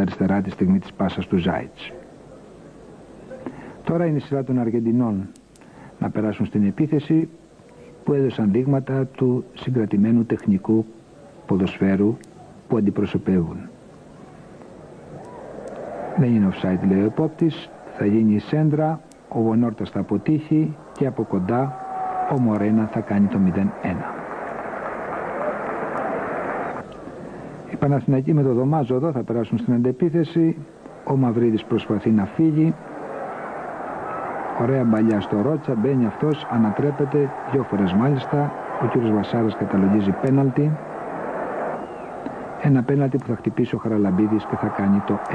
τα αριστερά τη στιγμή της πάσας του Ζάιτς. Τώρα είναι η σειρά των Αργεντινών να περάσουν στην επίθεση που έδωσαν δείγματα του συγκρατημένου τεχνικού ποδοσφαίρου που αντιπροσωπεύουν. Δεν είναι offside λέει ο επόπτης, θα γίνει η σέντρα, ο Βονόρτας θα αποτύχει και από κοντά ο Μορένα θα κάνει το 0-1. Οι Παναθηναϊκοί με το Δωμάζο εδώ θα περάσουν στην αντεπίθεση, ο Μαυρίδης προσπαθεί να φύγει, Ωραία μπαλιά στο Ρότσα, μπαίνει αυτός, ανατρέπεται δυο φορές μάλιστα. Ο κύριος Βασάρας καταλογίζει πέναλτι. Ένα πέναλτι που θα χτυπήσει ο Χαραλαμπίδης και θα κάνει το 1-1.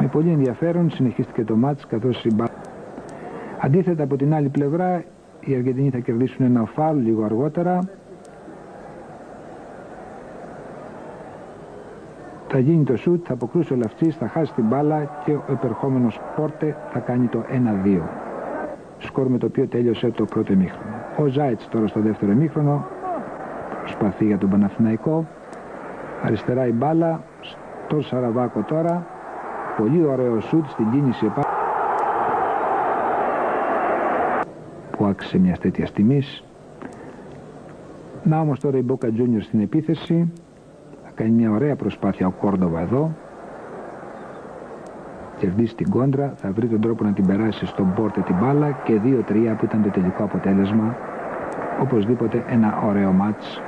Με πολύ ενδιαφέρον συνεχίστηκε το μάτς καθώς η Αντίθετα από την άλλη πλευρά οι Αργεντινοί θα κερδίσουν ένα φάουλ λίγο αργότερα Θα γίνει το σουτ, θα αποκρούσει ο Λαυτής, θα χάσει την μπάλα και ο επερχόμενος Πόρτε θα κάνει το 1-2. Σκορ με το οποίο τέλειωσε το πρώτο εμίχρονο. Ο Ζάιτς τώρα στο δεύτερο εμίχρονο προσπαθεί για τον Παναθηναϊκό. Αριστερά η μπάλα, στο Σαραβάκο τώρα. Πολύ ωραίο σουτ στην κίνηση επάνω. Που άξισε μια τέτοια τιμή. Να όμως τώρα η Μπόκα Junior στην επίθεση. Κάνει μια ωραία προσπάθεια ο Κόρντοβα εδώ. Κερδίσει την κόντρα, θα βρει τον τρόπο να την περάσει στον πόρτε την μπάλα και 2-3 που ήταν το τελικό αποτέλεσμα. Οπωσδήποτε ένα ωραίο μάτς